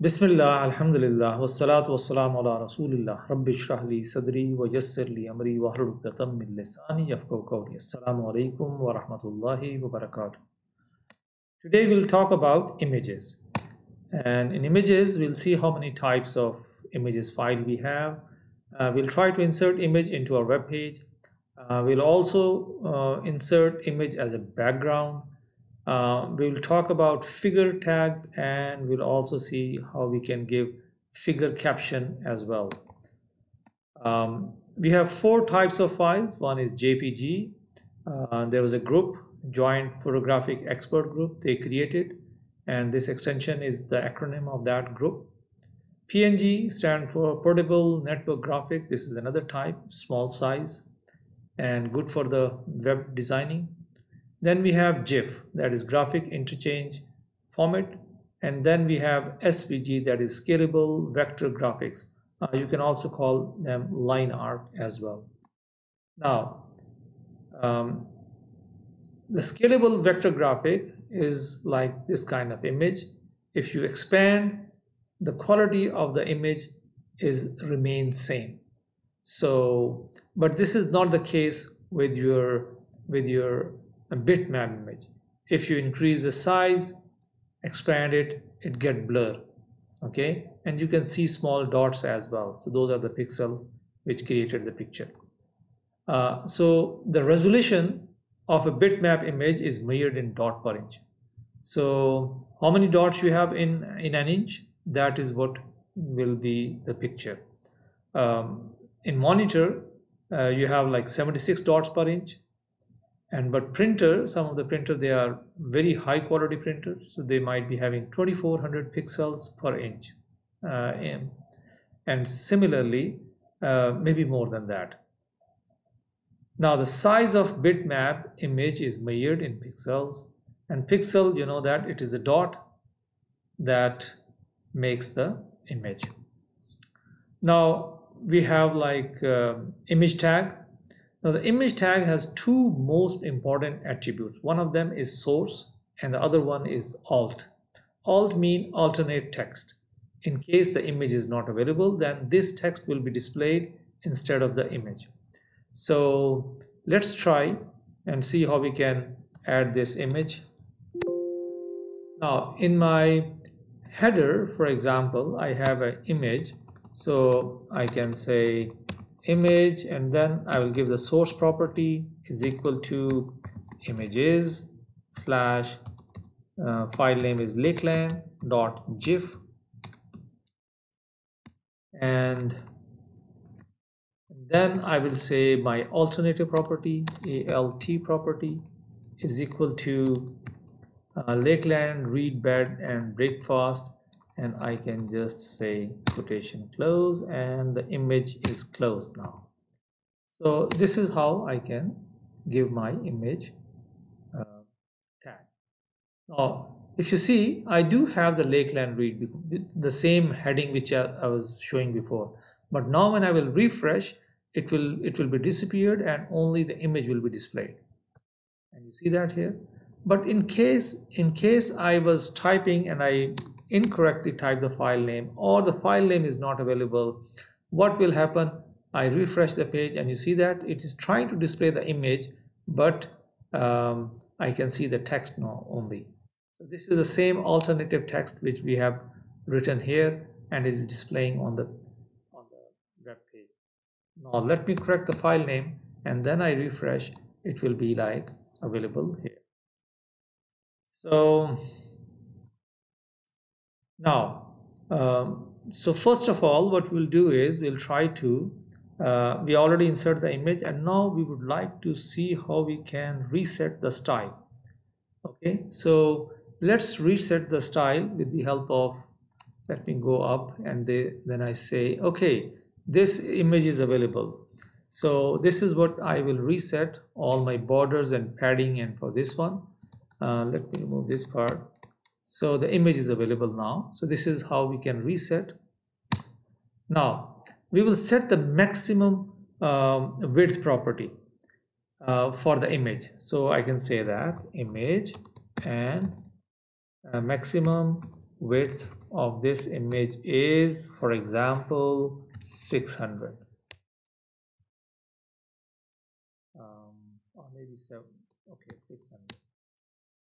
Bismillah, Alhamdulillah, wassalatu wassalamu ala Rasulillah, Rabbi shrah li sadri wa yassir li amri wa hlul min lisani yafqahu qawli. Assalamu alaikum wa rahmatullahi wa barakatuh. Today we'll talk about images. And in images, we'll see how many types of images file we have. Uh, we'll try to insert image into our web page. Uh, we'll also uh, insert image as a background uh, we will talk about figure tags and we'll also see how we can give figure caption as well. Um, we have four types of files. One is JPG. Uh, there was a group, Joint Photographic Expert Group, they created, and this extension is the acronym of that group. PNG stand for Portable Network Graphic. This is another type, small size, and good for the web designing. Then we have GIF, that is graphic interchange format. And then we have SVG, that is scalable vector graphics. Uh, you can also call them line art as well. Now, um, the scalable vector graphic is like this kind of image. If you expand, the quality of the image is remains same. So, but this is not the case with your with your bitmap image. If you increase the size, expand it, it get blur. Okay, and you can see small dots as well. So those are the pixel which created the picture. Uh, so the resolution of a bitmap image is measured in dot per inch. So how many dots you have in in an inch? That is what will be the picture. Um, in monitor, uh, you have like 76 dots per inch and but printer some of the printer they are very high quality printers so they might be having 2400 pixels per inch uh, and similarly uh, maybe more than that. Now the size of bitmap image is measured in pixels and pixel you know that it is a dot that makes the image. Now we have like uh, image tag now the image tag has two most important attributes. One of them is source and the other one is alt. Alt mean alternate text. In case the image is not available, then this text will be displayed instead of the image. So let's try and see how we can add this image. Now in my header, for example, I have an image. So I can say image and then I will give the source property is equal to images slash uh, file name is lakeland dot gif. And then I will say my alternative property alt property is equal to uh, lakeland Reed bed and breakfast and I can just say quotation close and the image is closed now. So this is how I can give my image uh, tag. Now if you see I do have the Lakeland Reed the same heading which I, I was showing before but now when I will refresh it will it will be disappeared and only the image will be displayed and you see that here but in case in case I was typing and I incorrectly type the file name or the file name is not available what will happen? I refresh the page and you see that it is trying to display the image but um, I can see the text now only. So this is the same alternative text which we have written here and is displaying on the on the web page. Now let me correct the file name and then I refresh. It will be like available here. So now, um, so first of all, what we'll do is we'll try to, uh, we already insert the image and now we would like to see how we can reset the style. Okay, so let's reset the style with the help of, let me go up and they, then I say, okay, this image is available. So this is what I will reset all my borders and padding and for this one. Uh, let me remove this part so the image is available now. So this is how we can reset. Now we will set the maximum um, width property uh, for the image. So I can say that image and uh, maximum width of this image is for example 600 um, or maybe 7 okay 600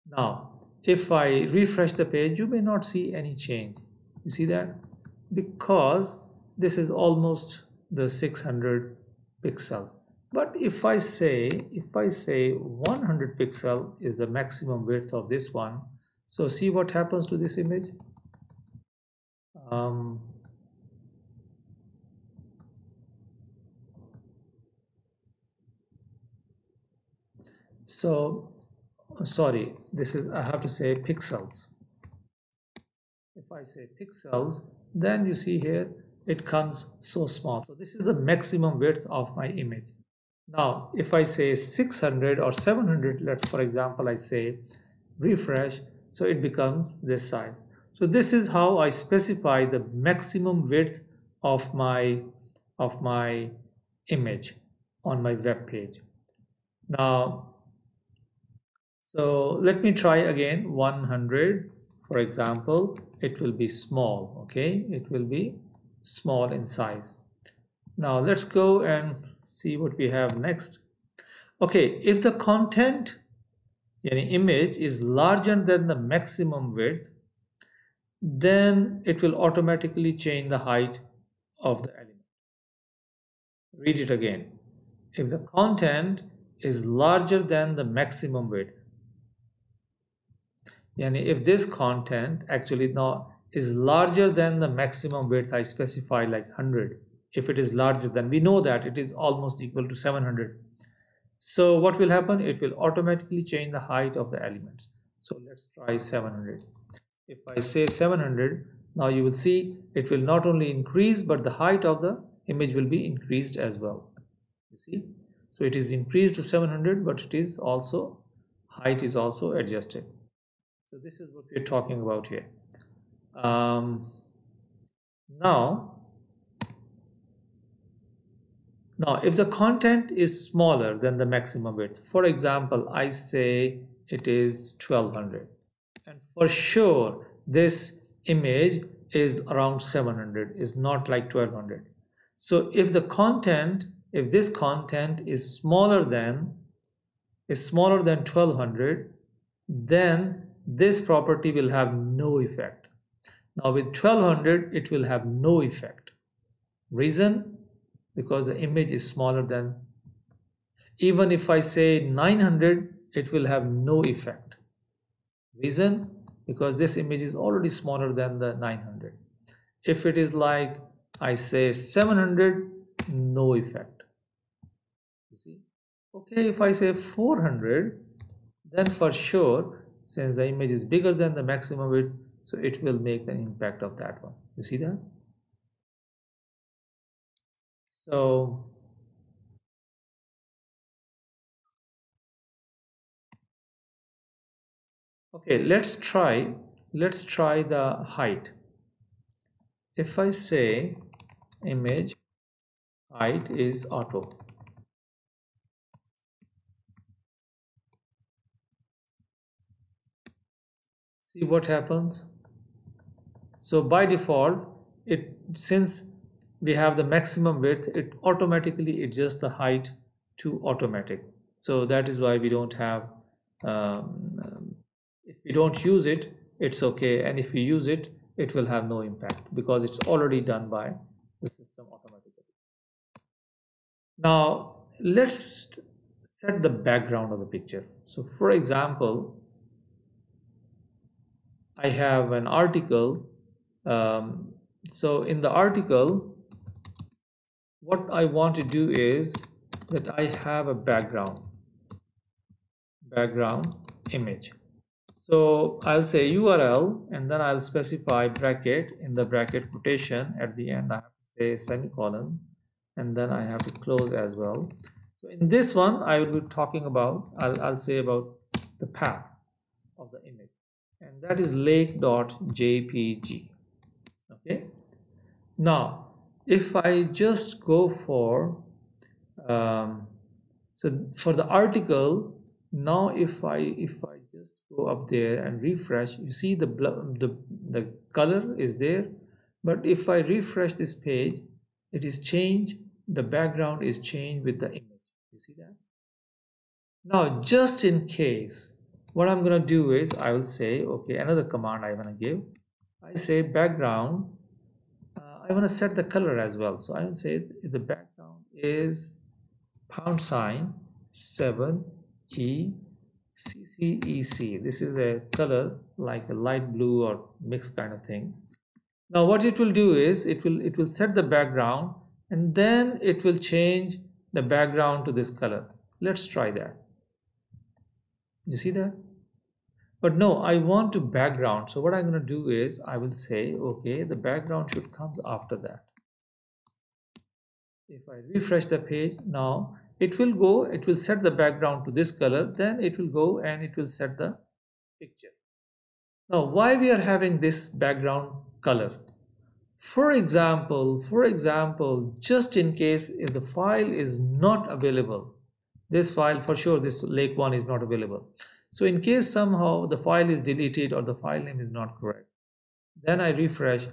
now if I refresh the page you may not see any change. You see that? Because this is almost the 600 pixels. But if I say if I say 100 pixel is the maximum width of this one so see what happens to this image? Um, so sorry this is I have to say pixels if I say pixels then you see here it comes so small. So this is the maximum width of my image. Now if I say 600 or 700 let's for example I say refresh so it becomes this size. So this is how I specify the maximum width of my of my image on my web page. Now so let me try again 100 for example it will be small okay? It will be small in size. Now let's go and see what we have next. Okay if the content any image is larger than the maximum width then it will automatically change the height of the element. Read it again. If the content is larger than the maximum width yani if this content actually now is larger than the maximum width I specify like 100 if it is larger than we know that it is almost equal to 700 so what will happen? It will automatically change the height of the elements. So let's try 700 if I say 700 now you will see it will not only increase but the height of the image will be increased as well. You see? So it is increased to 700 but it is also height is also adjusted so this is what we're talking about here. Um, now, now if the content is smaller than the maximum width, for example, I say it is 1200 and for sure this image is around 700 is not like 1200 so if the content if this content is smaller than is smaller than 1200 then this property will have no effect. Now with 1200 it will have no effect. Reason? Because the image is smaller than even if I say 900 it will have no effect. Reason? Because this image is already smaller than the 900. If it is like I say 700 no effect. You see? Okay, if I say 400 then for sure since the image is bigger than the maximum width so it will make the impact of that one. You see that? So okay let's try let's try the height. If I say image height is auto see what happens. So by default it since we have the maximum width it automatically adjusts the height to automatic. So that is why we don't have um, if we don't use it it's okay. And if we use it it will have no impact because it's already done by the system automatically. Now let's set the background of the picture. So for example I have an article. Um, so in the article, what I want to do is that I have a background, background image. So I'll say URL and then I'll specify bracket in the bracket quotation at the end. I have to say semicolon and then I have to close as well. So in this one, I will be talking about, I'll, I'll say about the path of the image and that is lake.jpg okay. Now if I just go for um, so for the article now if I if I just go up there and refresh you see the the the color is there. But if I refresh this page it is changed. The background is changed with the image. You see that? Now just in case what I'm gonna do is I will say okay another command I want to give. I say background uh, I want to set the color as well. So I will say the background is pound sign 7 E CCEC this is a color like a light blue or mixed kind of thing. Now what it will do is it will it will set the background and then it will change the background to this color. Let's try that. You see that but no I want to background. So what I'm going to do is I will say okay the background should comes after that. If I refresh the page now it will go it will set the background to this color then it will go and it will set the picture. Now why we are having this background color? For example for example just in case if the file is not available this file for sure this lake one is not available so in case somehow the file is deleted or the file name is not correct then I refresh.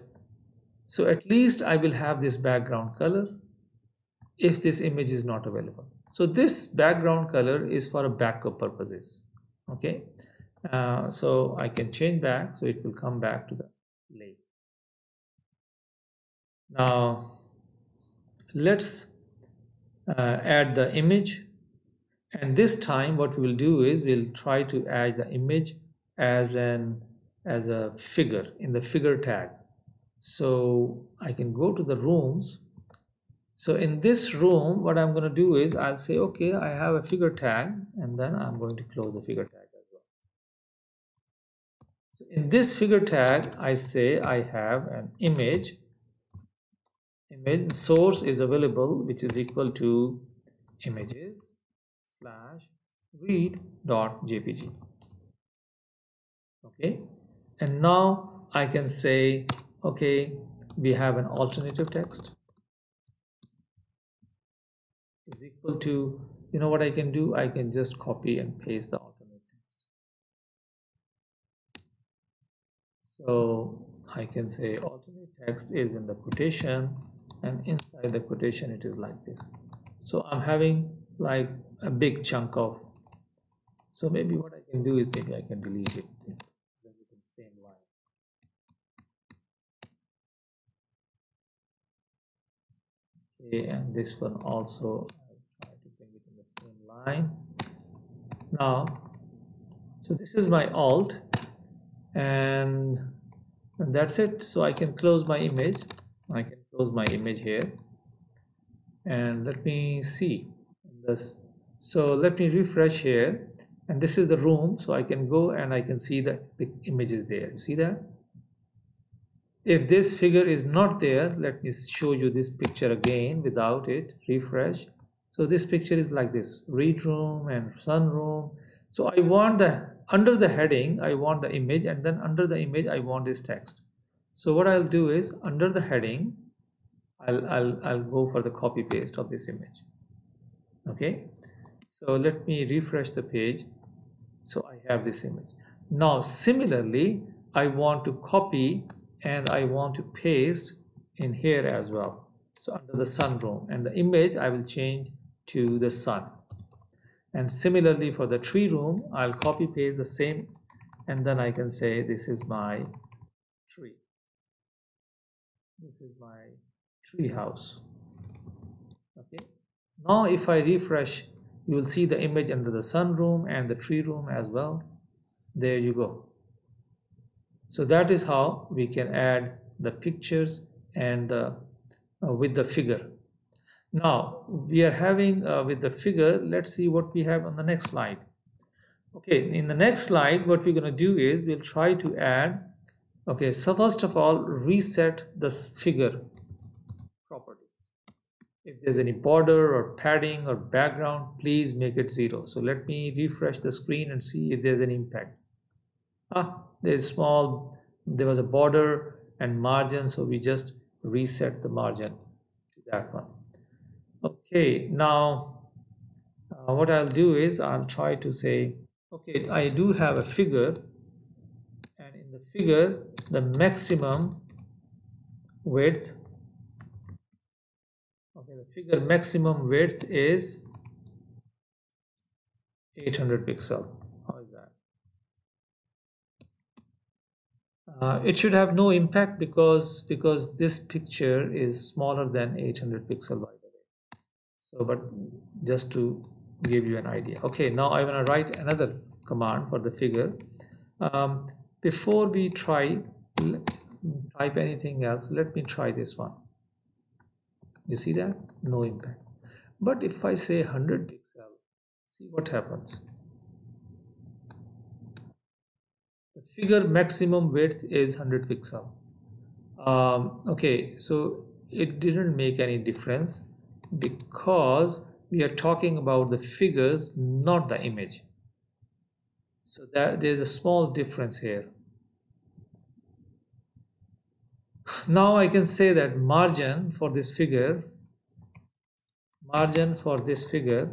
So at least I will have this background color if this image is not available. So this background color is for a backup purposes. Okay? Uh, so I can change back. So it will come back to the lake. Now let's uh, add the image and this time what we will do is we'll try to add the image as an as a figure in the figure tag so I can go to the rooms so in this room, what I'm going to do is I'll say, okay, I have a figure tag, and then I'm going to close the figure tag as well. So in this figure tag, I say I have an image. Image source is available, which is equal to images slash read dot jpg. Okay, and now I can say, okay, we have an alternative text. Is equal to you know what I can do? I can just copy and paste the alternate text. So I can say alternate text is in the quotation and inside the quotation it is like this. So I'm having like a big chunk of. So maybe what I can do is maybe I can delete it. Okay and this one also I'll try to bring it in the same line. Now so this is my alt and, and that's it. So I can close my image. I can close my image here. And let me see this. So let me refresh here. And this is the room so I can go and I can see the images there. You see that? If this figure is not there let me show you this picture again without it. Refresh. So this picture is like this. Reed room and sun room. So i want the under the heading i want the image. And then under the image i want this text. So what i'll do is under the heading i'll i'll, I'll go for the copy paste of this image okay? So let me refresh the page. So i have this image. Now similarly i want to copy and I want to paste in here as well. So under the sunroom. And the image I will change to the sun. And similarly for the tree room I'll copy paste the same. And then I can say this is my tree. This is my tree house. Okay now if I refresh you will see the image under the sunroom and the tree room as well. There you go. So that is how we can add the pictures and the, uh, with the figure. Now we are having uh, with the figure let's see what we have on the next slide. Okay in the next slide what we're going to do is we'll try to add okay so first of all reset this figure if there's any border or padding or background please make it zero. So let me refresh the screen and see if there's any impact. Ah there's small there was a border and margin so we just reset the margin to that one. Okay now uh, what I'll do is I'll try to say okay I do have a figure and in the figure the maximum width the figure maximum width is 800 pixel. How is that? Uh, it should have no impact because because this picture is smaller than 800 pixel by the way. So but just to give you an idea. Okay now i want to write another command for the figure. Um, before we try type anything else let me try this one you see that? No impact. But if i say 100 pixel see what happens. The figure maximum width is 100 pixel. Um, okay so it didn't make any difference because we are talking about the figures not the image. So that there's a small difference here now I can say that margin for this figure margin for this figure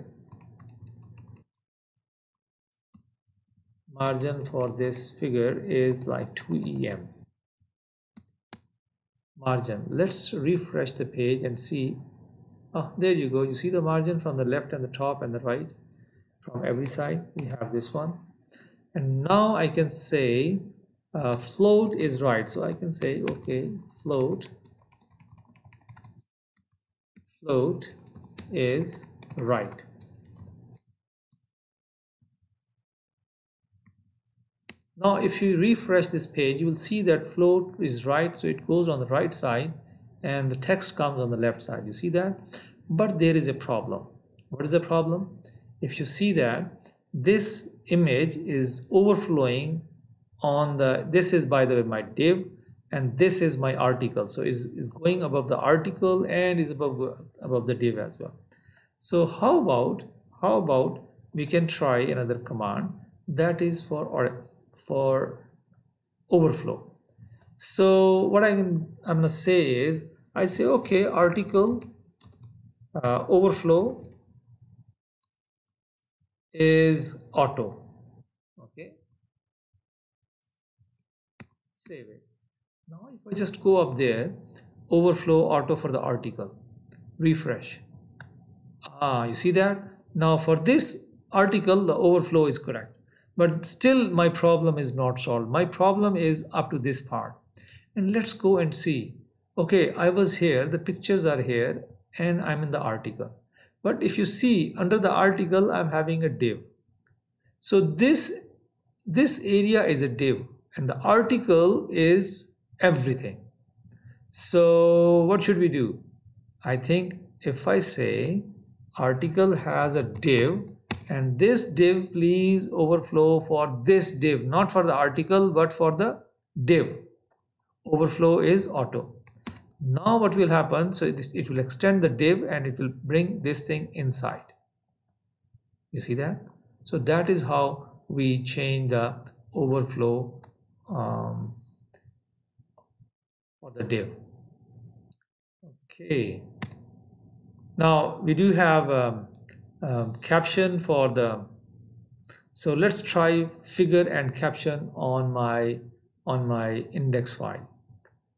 margin for this figure is like 2 em margin. Let's refresh the page and see. Oh there you go. You see the margin from the left and the top and the right? From every side we have this one. And now I can say uh, float is right so I can say okay float float is right. Now if you refresh this page you will see that float is right so it goes on the right side and the text comes on the left side you see that? But there is a problem. What is the problem? If you see that this image is overflowing on the this is by the way my div and this is my article. So is is going above the article and is above above the div as well. So how about how about we can try another command that is for or for overflow. So what I can I'm gonna say is I say okay article uh, overflow is auto save it. Now if I just go up there overflow auto for the article. Refresh. Ah you see that? Now for this article the overflow is correct. But still my problem is not solved. My problem is up to this part. And let's go and see. Okay I was here the pictures are here and I'm in the article. But if you see under the article I'm having a div. So this this area is a div and the article is everything. So what should we do? I think if I say article has a div and this div please overflow for this div, not for the article but for the div. Overflow is auto. Now what will happen? So it, will extend the div and it will bring this thing inside. You see that? So that is how we change the overflow um, for the div. Okay. Now we do have a, a caption for the. So let's try figure and caption on my on my index file.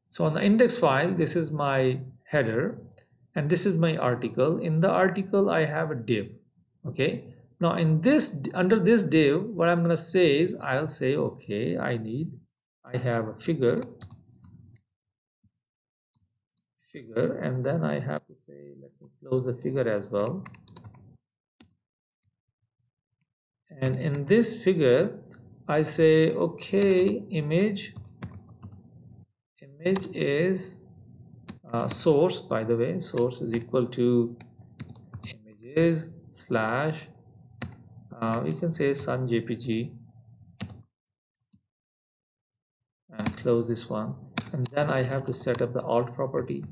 So on the index file, this is my header and this is my article. In the article, I have a div. Okay. Now in this under this div, what I'm gonna say is I'll say okay, I need I have a figure figure and then I have to say let me close the figure as well. And in this figure I say okay image image is uh, source by the way source is equal to images slash uh, we can say sun jpg and close this one. And then I have to set up the alt property.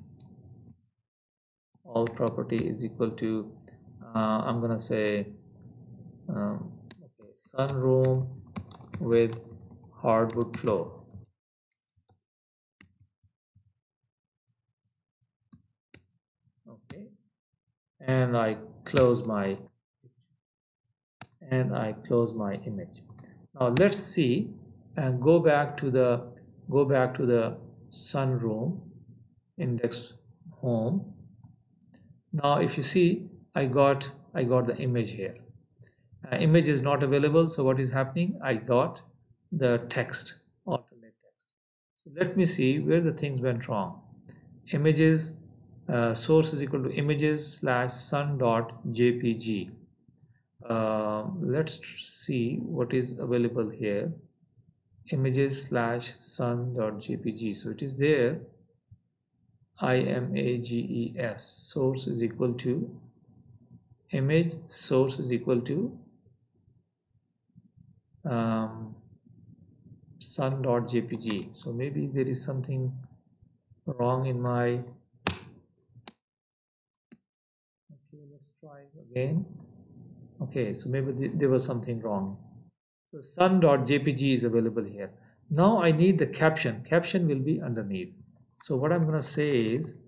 Alt property is equal to uh, I'm gonna say um, okay, with hardwood floor. Okay. And I close my and I close my image. Now let's see and go back to the go back to the sunroom index home. Now if you see I got I got the image here. Uh, image is not available so what is happening? I got the text alternate text. So let me see where the things went wrong. Images uh, source is equal to images slash sun dot jpg uh, let's see what is available here. Images slash sun dot jpg so it is there. Images source is equal to image. Source is equal to um, sun.jpg so maybe there is something wrong in my okay let's try again okay so maybe th there was something wrong. So sun.jpg is available here. Now i need the caption. Caption will be underneath. So what i'm going to say is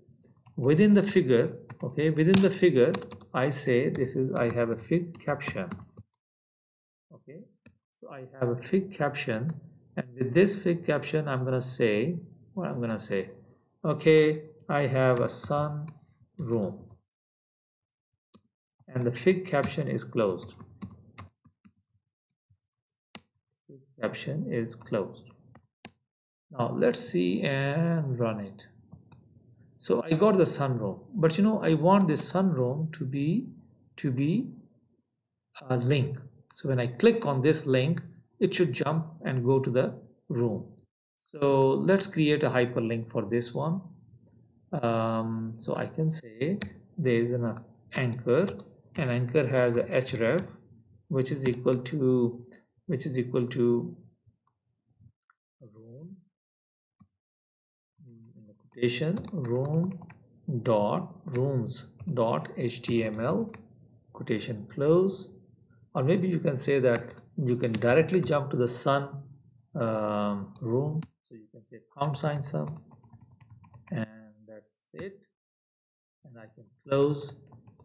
within the figure okay within the figure i say this is i have a fig caption. Okay so i have a fig caption and with this fig caption i'm going to say what i'm going to say. Okay i have a sun room and the fig caption is closed. Fig caption is closed. Now let's see and run it. So i got the sunroom. But you know i want this sunroom to be to be a link. So when i click on this link it should jump and go to the room. So let's create a hyperlink for this one. Um, so i can say there is an anchor and anchor has a href which is equal to which is equal to room quotation room dot rooms dot html quotation close. Or maybe you can say that you can directly jump to the sun um, room. So you can say pound sign sum. And that's it. And I can close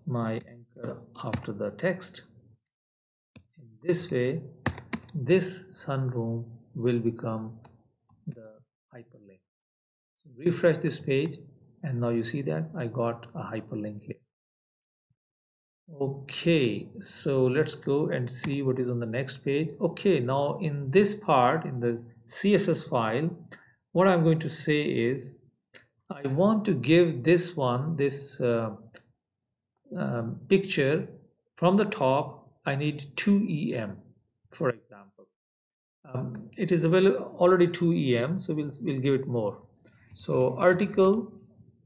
my anchor after the text. In this way this sunroom will become the hyperlink. So refresh this page and now you see that I got a hyperlink here. Okay so let's go and see what is on the next page. Okay now in this part in the css file what i'm going to say is i want to give this one this uh, um, picture from the top I need 2 EM for example. Um, it is already 2 EM so we'll, we'll give it more. So article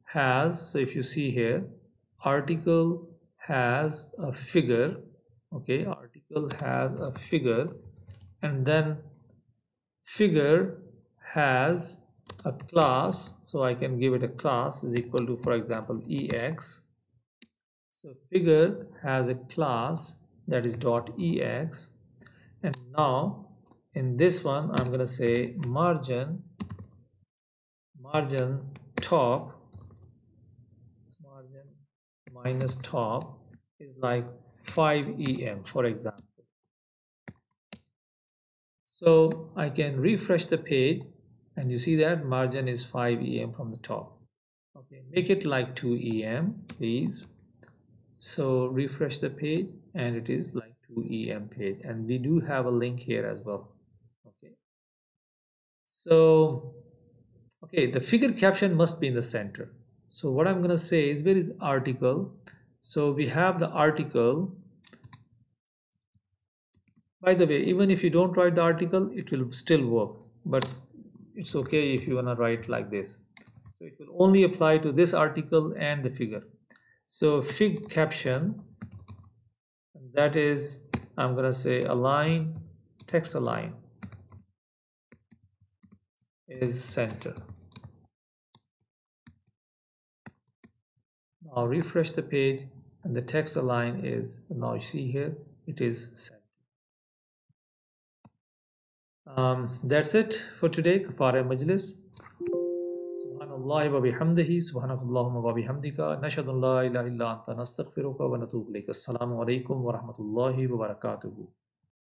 has so if you see here article has a figure okay article has a figure and then figure has a class so I can give it a class is equal to for example ex so figure has a class that is dot ex and now in this one I'm gonna say margin margin top margin minus top is like 5 em for example. So I can refresh the page and you see that margin is 5 em from the top. Okay make it like 2 em please so refresh the page and it is like 2 em page. And we do have a link here as well. Okay. So okay the figure caption must be in the center. So what i'm going to say is where is article? So we have the article. By the way even if you don't write the article it will still work. But it's okay if you want to write like this. So it will only apply to this article and the figure so fig caption that is I'm gonna say align text align is center. Now refresh the page and the text align is now you see here it is center. Um, that's it for today Kafara Majlis Allah wa bihamdihi subhanakallahumma wa bihamdika nashhadu an la ilaha illa anta nastaghfiruka wa natubu ilayk assalamu alaikum wa rahmatullahi wa barakatuhu